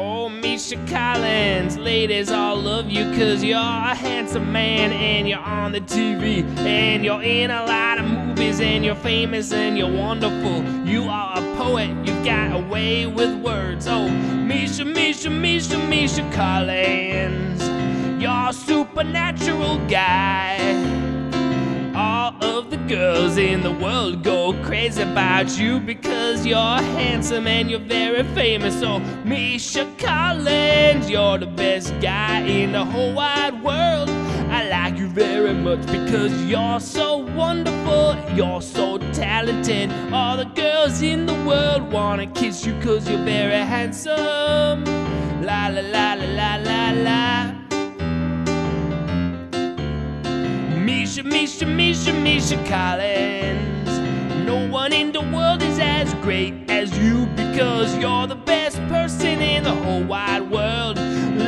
Oh, Misha Collins, ladies all love you cause you're a handsome man and you're on the TV and you're in a lot of movies and you're famous and you're wonderful. You are a poet, you've got a way with words. Oh, Misha, Misha, Misha, Misha Collins, you're a supernatural guy. Girls in the world go crazy about you because you're handsome and you're very famous. So, Misha Collins, you're the best guy in the whole wide world. I like you very much because you're so wonderful, you're so talented. All the girls in the world wanna kiss you because you're very handsome. La la la Misha, Misha, Misha, Misha Collins. No one in the world is as great as you because you're the best person in the whole wide world.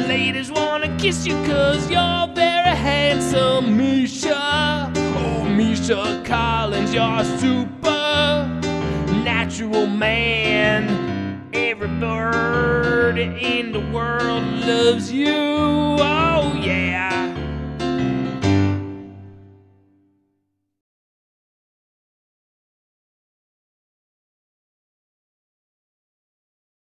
Ladies wanna kiss you cause you're very handsome, Misha. Oh, Misha Collins, you're a super natural man. Every bird in the world loves you. Oh.